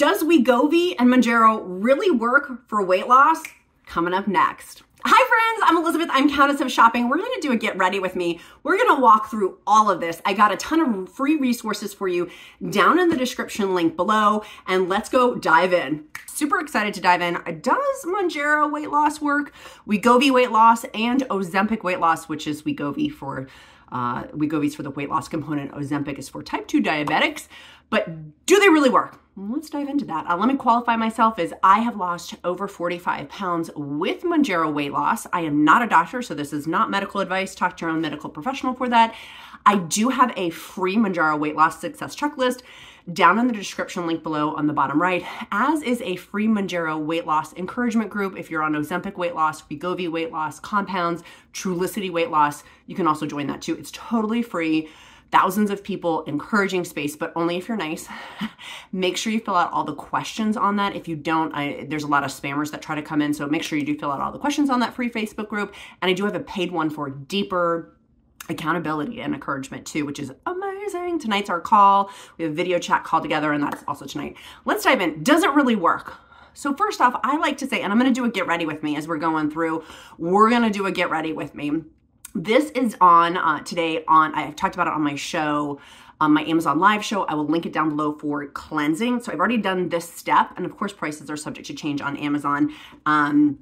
Does Wegovy and Mounjaro really work for weight loss? Coming up next. Hi friends, I'm Elizabeth. I'm Countess of Shopping. We're to do a get ready with me. We're to walk through all of this. I got a ton of free resources for you down in the description link below and let's go dive in. Super excited to dive in. Does Mounjaro weight loss work? Wegovy weight loss and Ozempic weight loss, which is Wegovy for uh, Wegovy is for the weight loss component. Ozempic is for type 2 diabetics. But do they really work? Let's dive into that. Uh, let me qualify myself as I have lost over 45 pounds with Mounjaro weight loss. I am not a doctor, so this is not medical advice. Talk to your own medical professional for that. I do have a free Mounjaro weight loss success checklist down in the description link below on the bottom right, as is a free Mounjaro weight loss encouragement group. If you're on Ozempic weight loss, Wegovy weight loss, compounds, Trulicity weight loss, you can also join that too. It's totally free thousands of people encouraging space, but only if you're nice. make sure you fill out all the questions on that. If you don't, I, there's a lot of spammers that try to come in, so make sure you do fill out all the questions on that free Facebook group. And I do have a paid one for deeper accountability and encouragement too, which is amazing. Tonight's our call. We have a video chat call together, and that's also tonight. Let's dive in. Does it really work? So first off, I like to say, and I'm going to do a get ready with me as we're going through. We're going to do a get ready with me this is on uh, today on, I've talked about it on my show, on my Amazon live show. I will link it down below for cleansing. So I've already done this step. And of course, prices are subject to change on Amazon. Um,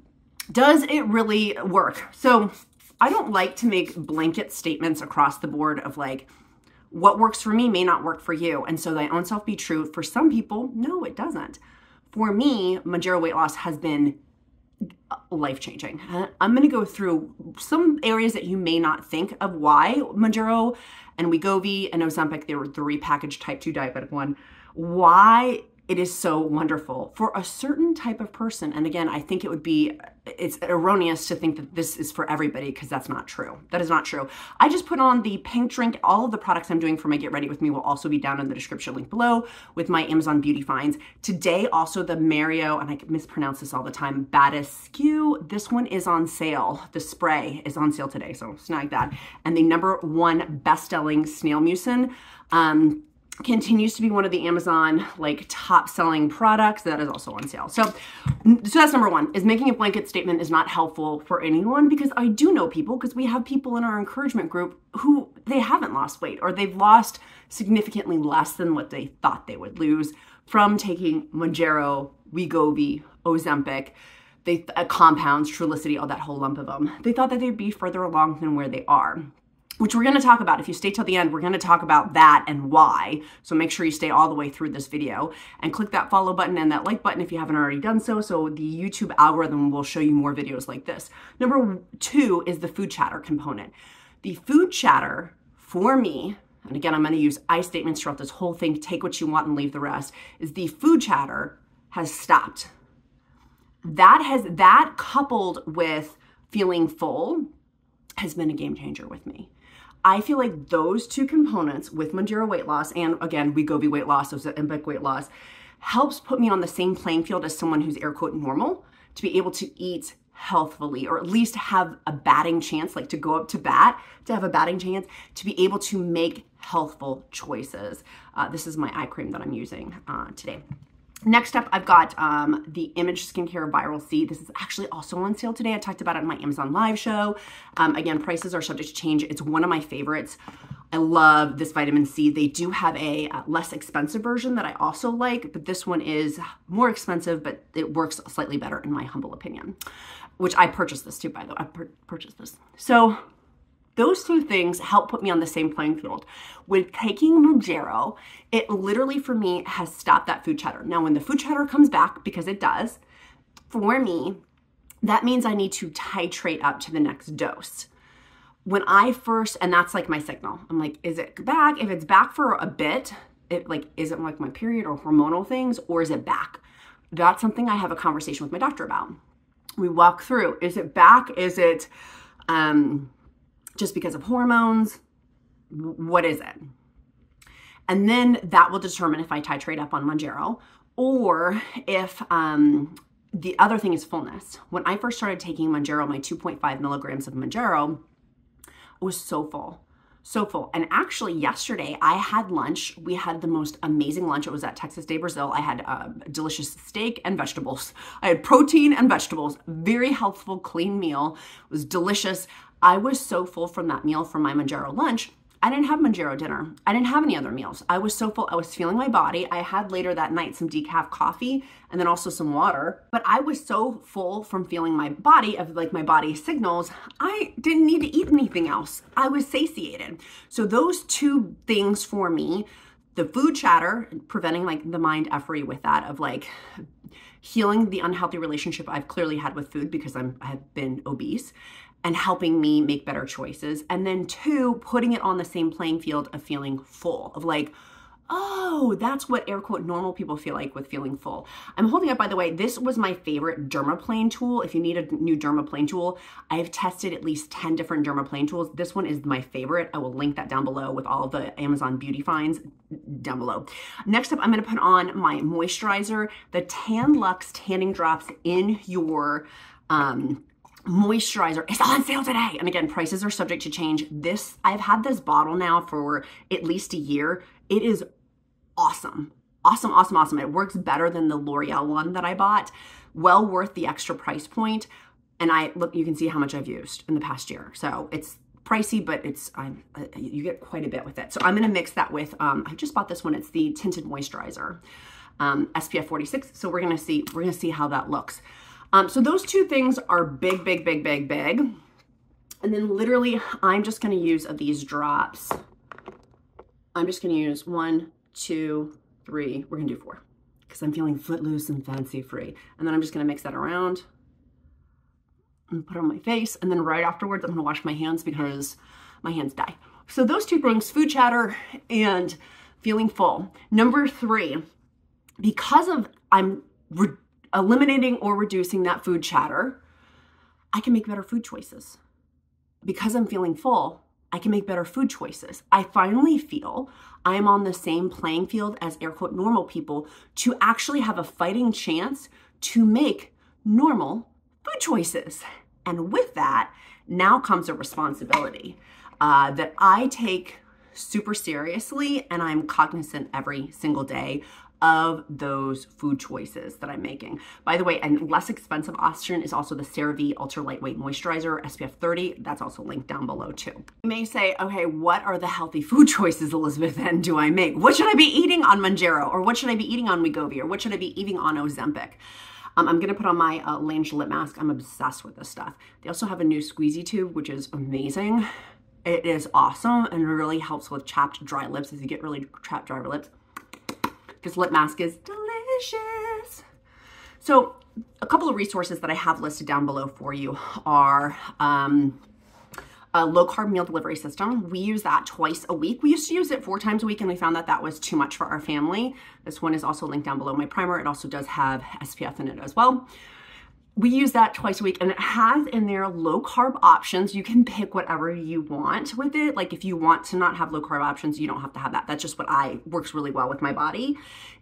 does it really work? So I don't like to make blanket statements across the board of like, what works for me may not work for you. And so thy own self be true. For some people, no, it doesn't. For me, Mounjaro weight loss has been life changing. I'm going to go through some areas that you may not think of why Mounjaro and Wegovy and Ozempic, they were the repackaged type 2 diabetic one, why it is so wonderful for a certain type of person. And again, I think it would be, it's erroneous to think that this is for everybody because that's not true. That is not true. I just put on the pink drink. All of the products I'm doing for my Get Ready With Me will also be down in the description link below with my Amazon beauty finds. Today, also the Mario, and I mispronounce this all the time, Badescu. This one is on sale. The spray is on sale today, so snag that. And the number one best-selling snail mucin. Um, continues to be one of the Amazon like top selling products that is also on sale. So, so that's number one is making a blanket statement is not helpful for anyone because I do know people because we have people in our encouragement group who they haven't lost weight or they've lost significantly less than what they thought they would lose from taking Mounjaro, Wegovy, Ozempic, they uh, compounds, Trulicity, all that whole lump of them. They thought that they'd be further along than where they are which we're going to talk about. If you stay till the end, we're going to talk about that and why. So make sure you stay all the way through this video and click that follow button and that like button if you haven't already done so. So the YouTube algorithm will show you more videos like this. Number two is the food chatter component. The food chatter for me, and again, I'm going to use I statements throughout this whole thing, take what you want and leave the rest, is the food chatter has stopped. That has, that coupled with feeling full has been a game changer with me. I feel like those two components with Mounjaro weight loss and again, Wegovy weight loss, Ozempic weight loss, helps put me on the same playing field as someone who's air quote normal to be able to eat healthfully or at least have a batting chance, like to go up to bat, to have a batting chance, to be able to make healthful choices. Uh, this is my eye cream that I'm using uh, today. Next up, I've got um, the Image Skincare Vital C. This is actually also on sale today. I talked about it in my Amazon Live show. Um, again, prices are subject to change. It's one of my favorites. I love this vitamin C. They do have a uh, less expensive version that I also like, but this one is more expensive, but it works slightly better in my humble opinion, which I purchased this too, by the way. I purchased this. So those two things help put me on the same playing field. With taking Mounjaro, it literally for me has stopped that food chatter. Now, when the food chatter comes back, because it does, for me, that means I need to titrate up to the next dose. When I first, and that's like my signal, I'm like, is it back? If it's back for a bit, it like, is it like my period or hormonal things, or is it back? That's something I have a conversation with my doctor about. We walk through, is it back? Is it, um, just because of hormones? What is it? And then that will determine if I titrate up on Mounjaro or if um, the other thing is fullness. When I first started taking Mounjaro, my 2.5 milligrams of Mounjaro, I was so full so full. And actually, yesterday I had lunch. We had the most amazing lunch. It was at Texas de Brazil. I had uh, delicious steak and vegetables. I had protein and vegetables. Very healthful, clean meal. It was delicious. I was so full from that meal from my Mounjaro lunch I didn't have Mounjaro dinner. I didn't have any other meals. I was so full. I was feeling my body. I had later that night some decaf coffee and then also some water. But I was so full from feeling my body, of like my body signals, I didn't need to eat anything else. I was satiated. So those two things for me, the food chatter, preventing like the mind effery with that of like healing the unhealthy relationship I've clearly had with food because I'm I have been obese and helping me make better choices. And then two, putting it on the same playing field of feeling full, of like, oh, that's what air quote normal people feel like with feeling full. I'm holding up, by the way, this was my favorite dermaplane tool. If you need a new dermaplane tool, I've tested at least 10 different dermaplane tools. This one is my favorite. I will link that down below with all of the Amazon beauty finds down below. Next up, I'm gonna put on my moisturizer, the Tan Luxe Tanning Drops in your, um, moisturizer is on sale today. And again, prices are subject to change. This, I've had this bottle now for at least a year. It is awesome. Awesome, awesome, awesome. It works better than the L'Oreal one that I bought. Well worth the extra price point. And I look, you can see how much I've used in the past year. So it's pricey, but it's I'm, uh, you get quite a bit with it. So I'm gonna mix that with, um, I just bought this one. It's the tinted moisturizer, um, SPF 46. So we're gonna see, we're gonna see how that looks. Um, so those two things are big, big, big, big, big. And then literally, I'm just going to use of these drops. I'm just going to use one, two, three. We're going to do four because I'm feeling footloose and fancy free. And then I'm just going to mix that around and put it on my face. And then right afterwards, I'm going to wash my hands because my hands die. So those two things, food chatter and feeling full. Number three, because of I'm eliminating or reducing that food chatter, I can make better food choices. Because I'm feeling full, I can make better food choices. I finally feel I am on the same playing field as air quote normal people to actually have a fighting chance to make normal food choices. And with that, now comes a responsibility uh, that I take super seriously and I'm cognizant every single day of those food choices that I'm making. By the way, and less expensive option is also the CeraVe Ultra Lightweight Moisturizer SPF 30. That's also linked down below too. You may say, okay, what are the healthy food choices, Elizabeth, then do I make? What should I be eating on Mounjaro? Or what should I be eating on Wegovy? Or what should I be eating on Ozempic? Um, I'm gonna put on my uh, Laneige lip mask. I'm obsessed with this stuff. They also have a new squeezy tube, which is amazing. It is awesome and really helps with chapped dry lips if you get really chapped dry lips. This lip mask is delicious. So a couple of resources that I have listed down below for you are um, a low carb meal delivery system. We use that twice a week. We used to use it four times a week and we found that that was too much for our family. This one is also linked down below my primer. It also does have SPF in it as well we use that twice a week and it has in there low carb options. You can pick whatever you want with it. Like if you want to not have low carb options, you don't have to have that. That's just what I works really well with my body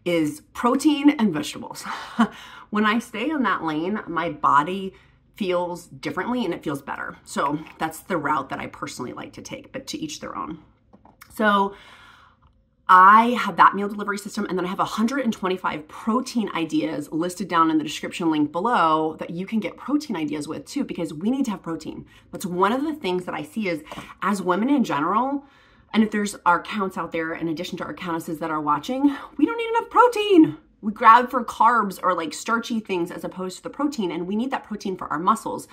is protein and vegetables. when I stay in that lane, my body feels differently and it feels better. So that's the route that I personally like to take, but to each their own. So I have that meal delivery system, and then I have 125 protein ideas listed down in the description link below that you can get protein ideas with too, because we need to have protein. That's one of the things that I see is as women in general, and if there's our counts out there in addition to our countesses that are watching, we don't need enough protein. We grab for carbs or like starchy things as opposed to the protein, and we need that protein for our muscles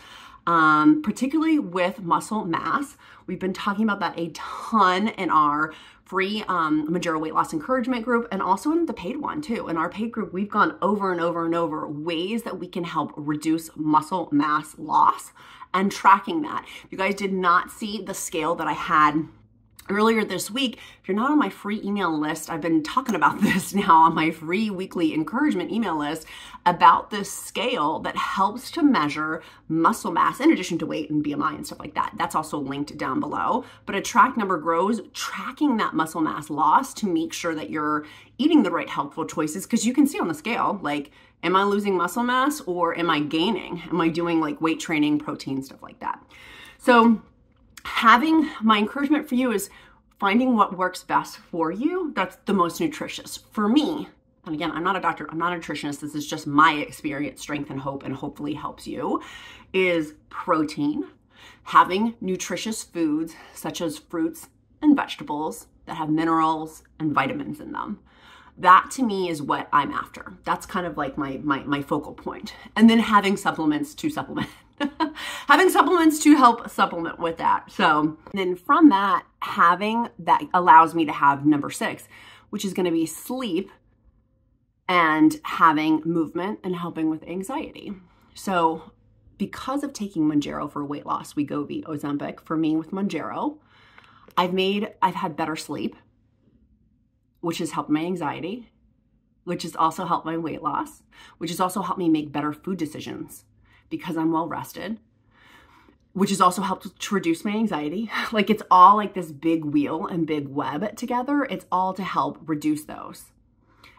um, particularly with muscle mass. We've been talking about that a ton in our free um, Mounjaro weight loss encouragement group and also in the paid one too. In our paid group, we've gone over and over and over ways that we can help reduce muscle mass loss and tracking that. You guys did not see the scale that I had earlier this week. If you're not on my free email list, I've been talking about this now on my free weekly encouragement email list about this scale that helps to measure muscle mass in addition to weight and BMI and stuff like that. That's also linked down below. But a track number grows, tracking that muscle mass loss to make sure that you're eating the right helpful choices because you can see on the scale, like, am I losing muscle mass or am I gaining? Am I doing like weight training, protein, stuff like that? So having my encouragement for you is finding what works best for you that's the most nutritious. For me, and again, I'm not a doctor, I'm not a nutritionist, this is just my experience, strength, and hope, and hopefully helps you, is protein, having nutritious foods such as fruits and vegetables that have minerals and vitamins in them. That to me is what I'm after. That's kind of like my my, my focal point. And then having supplements to supplement. having supplements to help supplement with that. So then from that, having that allows me to have number six, which is going to be sleep and having movement and helping with anxiety. So because of taking Mounjaro for weight loss, we go Wegovy, Ozempic, for me with Mounjaro, I've made, I've had better sleep, which has helped my anxiety, which has also helped my weight loss, which has also helped me make better food decisions because I'm well rested, which has also helped to reduce my anxiety. Like it's all like this big wheel and big web together. It's all to help reduce those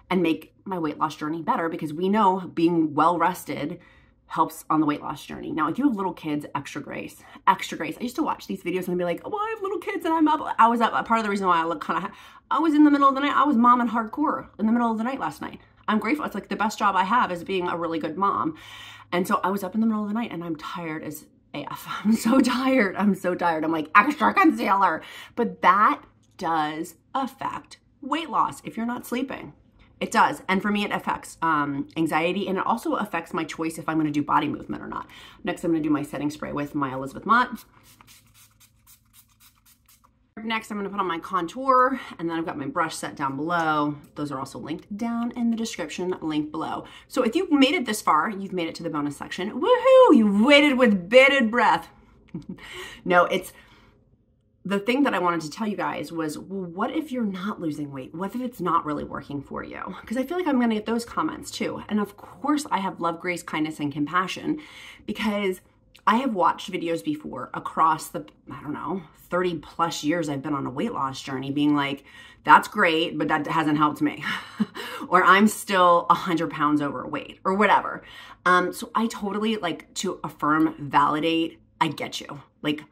and make my weight loss journey better because we know being well rested helps on the weight loss journey. Now, if you have little kids, extra grace, extra grace. I used to watch these videos and I'd be like, oh, I have little kids and I'm up. I was up. Part of the reason why I look kind of, I was in the middle of the night. I was mom and hardcore in the middle of the night last night. I'm grateful. It's like the best job I have is being a really good mom. And so I was up in the middle of the night and I'm tired as AF. I'm so tired. I'm so tired. I'm like extra concealer. But that does affect weight loss if you're not sleeping. It does. And for me, it affects um, anxiety and it also affects my choice if I'm going to do body movement or not. Next, I'm going to do my setting spray with my Elizabeth Mott. Next, I'm to put on my contour and then I've got my brush set down below. Those are also linked down in the description, link below. So if you've made it this far, you've made it to the bonus section. Woohoo! You've waited with bated breath. no, it's the thing that I wanted to tell you guys was, well, what if you're not losing weight? What if it's not really working for you? Because I feel like I'm going to get those comments too. And of course, I have love, grace, kindness, and compassion because I have watched videos before across the, I don't know, 30 plus years I've been on a weight loss journey being like, that's great, but that hasn't helped me. or I'm still 100 pounds overweight or whatever. Um, so I totally like to affirm, validate, I get you. Like,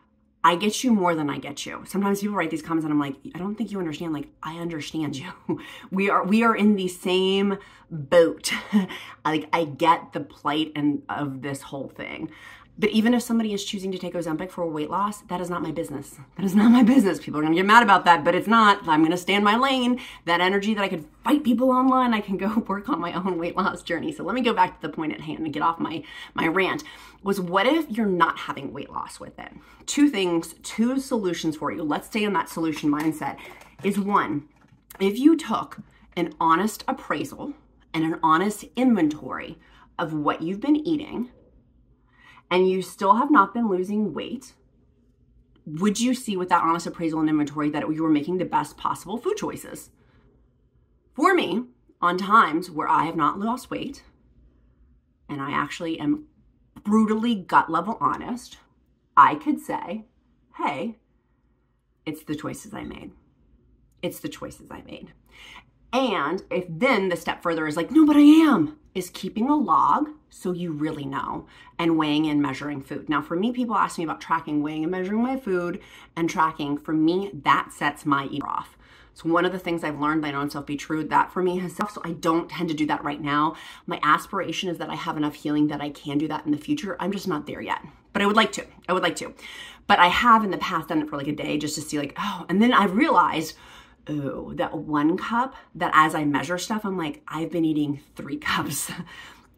I get you more than I get you. Sometimes people write these comments and I'm like, I don't think you understand. Like, I understand you. We are we are in the same boat. like I get the plight and of this whole thing. But even if somebody is choosing to take Ozempic for weight loss, that is not my business. That is not my business. People are gonna get mad about that, but it's not. I'm gonna stay in my lane. That energy that I could fight people online, I can go work on my own weight loss journey. So let me go back to the point at hand and get off my, my rant. Was what if you're not having weight loss with it? Two things, two solutions for you. Let's stay in that solution mindset. Is one, if you took an honest appraisal and an honest inventory of what you've been eating and you still have not been losing weight, would you see with that honest appraisal and inventory that you were making the best possible food choices? For me, on times where I have not lost weight and I actually am brutally gut level honest, I could say, hey, it's the choices I made. It's the choices I made. And if then the step further is like, no, but I am, is keeping a log so you really know and weighing and measuring food. Now, for me, people ask me about tracking, weighing and measuring my food and tracking. For me, that sets my eater off. So one of the things I've learned, I know itself be true, that for me has so I don't tend to do that right now. My aspiration is that I have enough healing that I can do that in the future. I'm just not there yet, but I would like to. I would like to. But I have in the past done it for like a day just to see like, oh, and then I realized ooh, that one cup that as I measure stuff, I'm like, I've been eating three cups.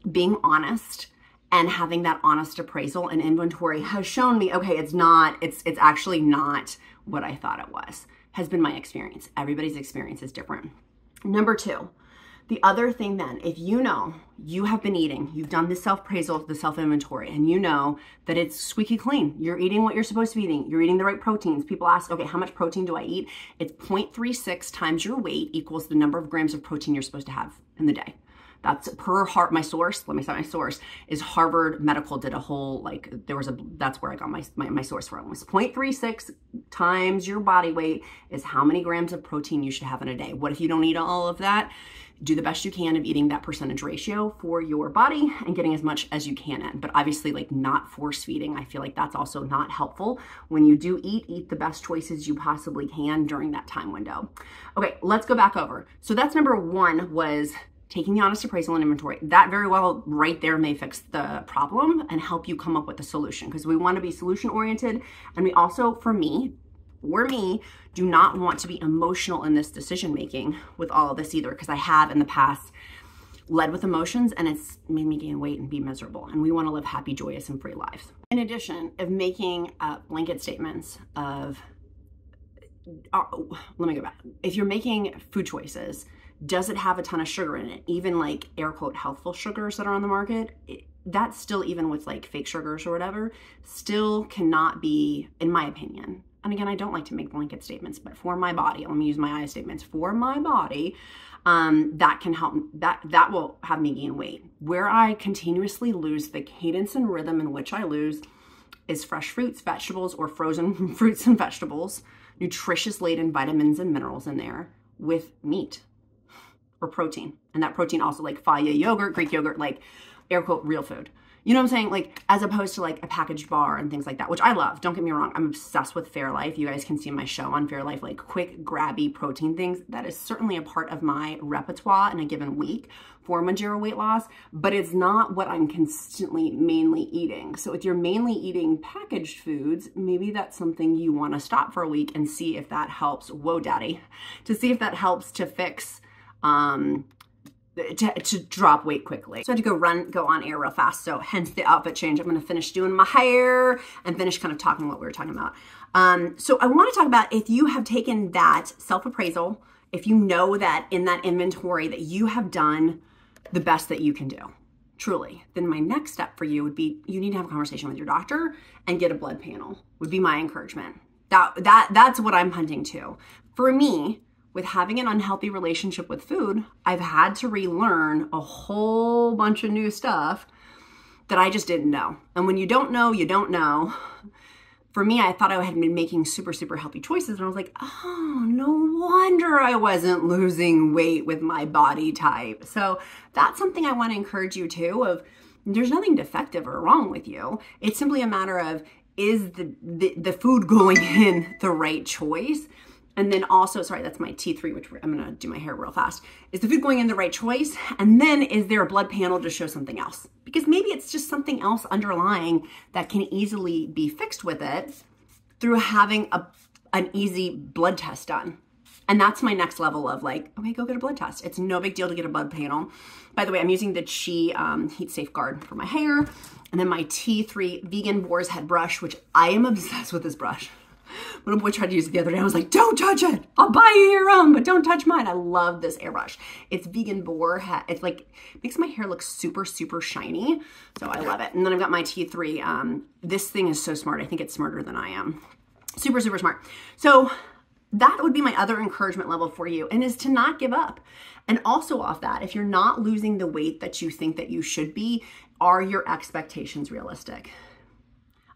Being honest and having that honest appraisal and inventory has shown me, okay, it's not, it's it's actually not what I thought it was, has been my experience. Everybody's experience is different. Number two, the other thing then, if you know you have been eating, you've done the self-appraisal, the self-inventory, and you know that it's squeaky clean. You're eating what you're supposed to be eating. You're eating the right proteins. People ask, okay, how much protein do I eat? It's 0.36 times your weight equals the number of grams of protein you're supposed to have in the day. That's per heart. My source, let me say my source is Harvard Medical did a whole like there was a that's where I got my my, my source from. Was 0.36 times your body weight is how many grams of protein you should have in a day. What if you don't eat all of that? Do the best you can of eating that percentage ratio for your body and getting as much as you can in. But obviously, like not force feeding, I feel like that's also not helpful. When you do eat, eat the best choices you possibly can during that time window. Okay, let's go back over. So that's number one was taking the honest appraisal and inventory. That very well right there may fix the problem and help you come up with a solution because we want to be solution oriented. And we also, for me, or me do not want to be emotional in this decision making with all of this either because I have in the past led with emotions and it's made me gain weight and be miserable. And we want to live happy, joyous, and free lives. In addition of making uh, blanket statements of, uh, let me go back. If you're making food choices, does it have a ton of sugar in it? Even like air quote healthful sugars that are on the market, it, that's still even with like fake sugars or whatever, still cannot be, in my opinion, and again, I don't like to make blanket statements, but for my body, let me use my I statements for my body. Um, that can help that that will have me gain weight. Where I continuously lose the cadence and rhythm in which I lose is fresh fruits, vegetables, or frozen fruits and vegetables, nutritious laden vitamins and minerals in there with meat or protein. And that protein also like Fage yogurt, Greek yogurt, like air quote real food. You know what I'm saying? Like, as opposed to like a packaged bar and things like that, which I love. Don't get me wrong. I'm obsessed with Fairlife. You guys can see my show on Fairlife, like quick, grabby protein things. That is certainly a part of my repertoire in a given week for Mounjaro weight loss, but it's not what I'm consistently mainly eating. So if you're mainly eating packaged foods, maybe that's something you want to stop for a week and see if that helps. Whoa, daddy. To see if that helps to fix um, to, to drop weight quickly. So I had to go run, go on air real fast. So hence the outfit change. I'm going to finish doing my hair and finish kind of talking what we were talking about. Um, so I want to talk about if you have taken that self-appraisal, if you know that in that inventory that you have done the best that you can do, truly, then my next step for you would be you need to have a conversation with your doctor and get a blood panel would be my encouragement. That, that, that's what I'm hunting to. For me, with having an unhealthy relationship with food, I've had to relearn a whole bunch of new stuff that I just didn't know. And when you don't know, you don't know. For me, I thought I had been making super, super healthy choices. And I was like, oh, no wonder I wasn't losing weight with my body type. So that's something I want to encourage you to of there's nothing defective or wrong with you. It's simply a matter of is the, the, the food going in the right choice? And then also, sorry, that's my T3, which I'm gonna do my hair real fast. Is the food going in the right choice? And then is there a blood panel to show something else? Because maybe it's just something else underlying that can easily be fixed with it through having a, an easy blood test done. And that's my next level of like, okay, go get a blood test. It's no big deal to get a blood panel. By the way, I'm using the Chi um, Heat Safeguard for my hair. And then my T3 Vegan Boar's Head brush, which I am obsessed with this brush. Little boy tried to use it the other day. I was like, don't touch it. I'll buy you your own, but don't touch mine. I love this airbrush. It's vegan boar. It's like, makes my hair look super, super shiny. So I love it. And then I've got my T3. Um, this thing is so smart. I think it's smarter than I am. Super, super smart. So that would be my other encouragement level for you and is to not give up. And also off that, if you're not losing the weight that you think that you should be, are your expectations realistic?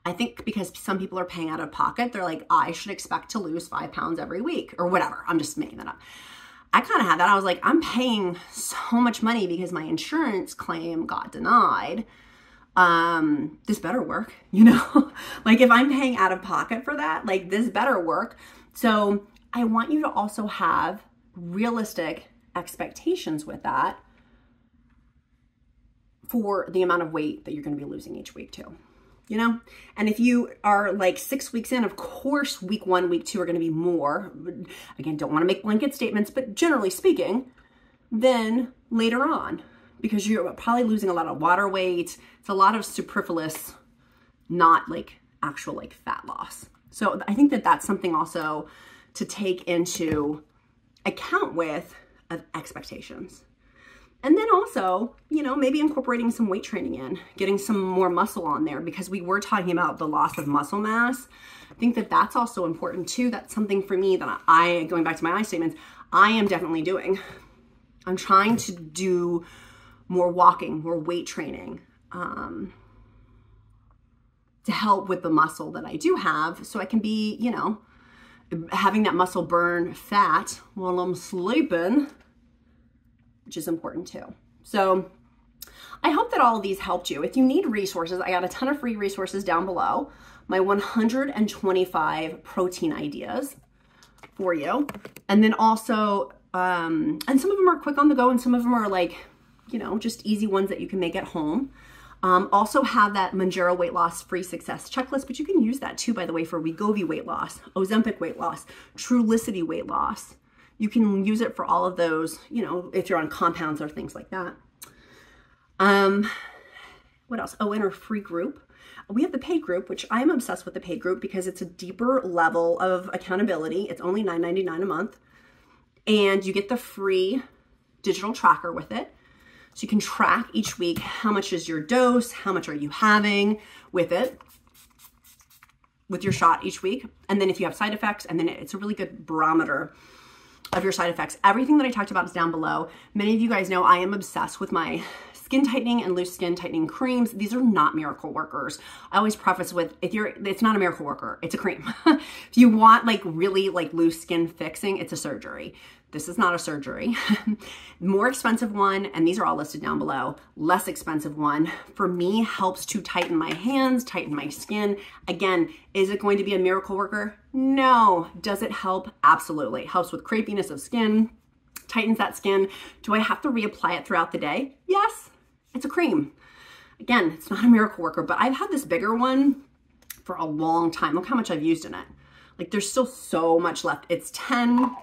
I think because some people are paying out of pocket, they're like, I should expect to lose five pounds every week or whatever. I'm just making that up. I kind of had that. I was like, I'm paying so much money because my insurance claim got denied. Um, this better work, you know? like if I'm paying out of pocket for that, like this better work. So I want you to also have realistic expectations with that for the amount of weight that you're going to be losing each week too you know? And if you are like six weeks in, of course, week one, week two are going to be more. Again, don't want to make blanket statements, but generally speaking, then later on, because you're probably losing a lot of water weight. It's a lot of superfluous, not like actual like fat loss. So I think that that's something also to take into account with of expectations. And then also, you know, maybe incorporating some weight training in, getting some more muscle on there because we were talking about the loss of muscle mass. I think that that's also important too. That's something for me that I, going back to my I statements, I am definitely doing. I'm trying to do more walking, more weight training, um, to help with the muscle that I do have so I can be, you know, having that muscle burn fat while I'm sleeping, which is important too. So I hope that all of these helped you. If you need resources, I got a ton of free resources down below. My 125 protein ideas for you. And then also, um, and some of them are quick on the go and some of them are like, you know, just easy ones that you can make at home. Um, also have that Mounjaro weight loss free success checklist, but you can use that too, by the way, for Wegovy weight loss, Ozempic weight loss, Trulicity weight loss. You can use it for all of those, you know, if you're on compounds or things like that. Um, what else? Oh, in our free group. We have the paid group, which I'm obsessed with the paid group because it's a deeper level of accountability. It's only $9.99 a month. And you get the free digital tracker with it. So you can track each week how much is your dose, how much are you having with it, with your shot each week. And then if you have side effects, and then it's a really good barometer of your side effects. Everything that I talked about is down below. Many of you guys know I am obsessed with my skin tightening and loose skin tightening creams. These are not miracle workers. I always preface with if you're it's not a miracle worker, it's a cream. if you want like really like loose skin fixing, it's a surgery. This is not a surgery. More expensive one, and these are all listed down below. Less expensive one for me helps to tighten my hands, tighten my skin. Again, is it going to be a miracle worker? No. Does it help? Absolutely. Helps with crepiness of skin, tightens that skin. Do I have to reapply it throughout the day? Yes. It's a cream. Again, it's not a miracle worker, but I've had this bigger one for a long time. Look how much I've used in it. Like there's still so much left. It's 10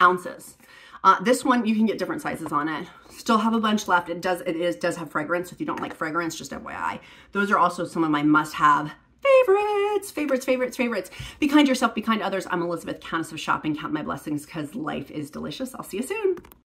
ounces. Uh, this one, you can get different sizes on it. Still have a bunch left. It does, it is, does have fragrance. If you don't like fragrance, just FYI. Those are also some of my must-have favorites, favorites, favorites, favorites. Be kind to yourself, be kind to others. I'm Elizabeth, Countess of Shopping. Count my blessings because life is delicious. I'll see you soon.